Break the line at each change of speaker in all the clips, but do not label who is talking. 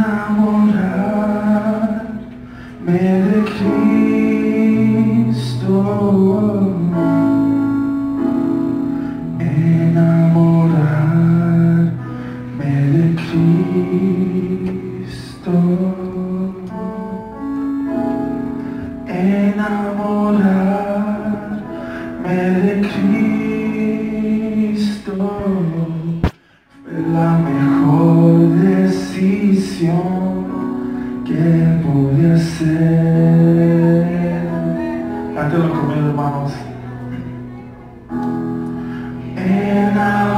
enamorarme de Cristo. Enamorarme de Cristo. Enamorarme de Attendono con mille manos. And I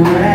Right.